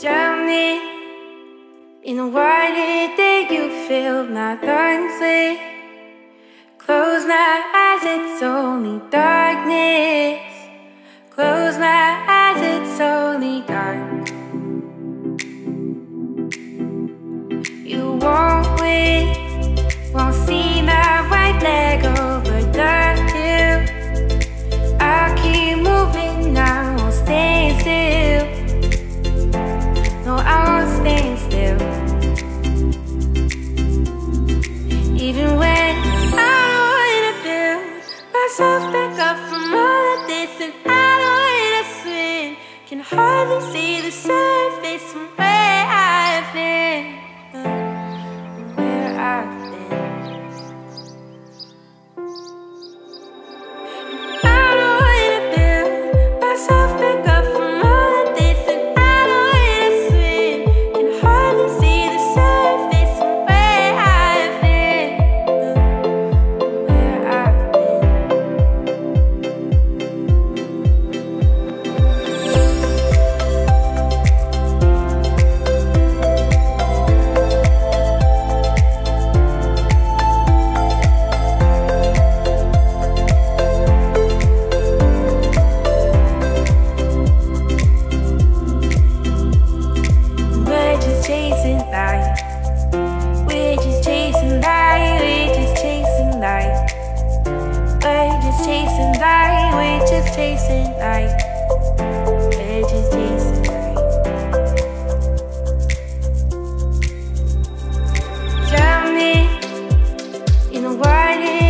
Germany In a did day you feel my lungs with Close my eyes, it's only darkness. myself back up from all of this, and I don't wanna swim. Can hardly see the surface chasing light. Chasing light. Drown me in a whining.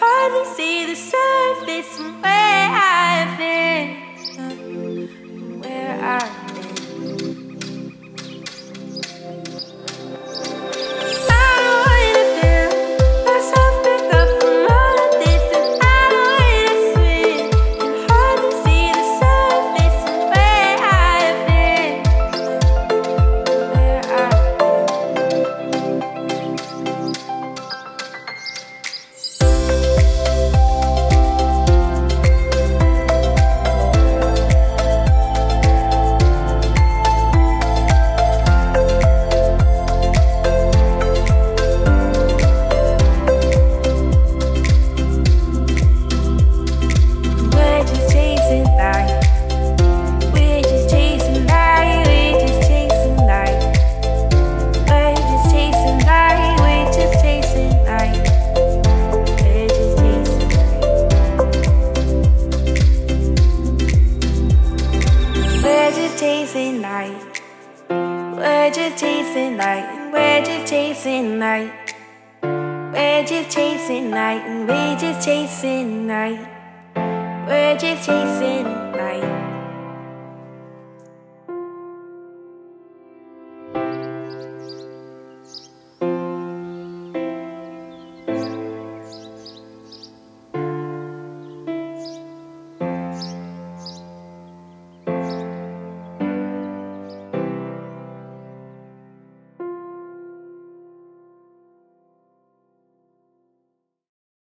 hardly see the surface from where I We're just chasing light. We're just chasing light. We're just chasing light. We're just chasing light. We're just chasing light. We're just chasing light.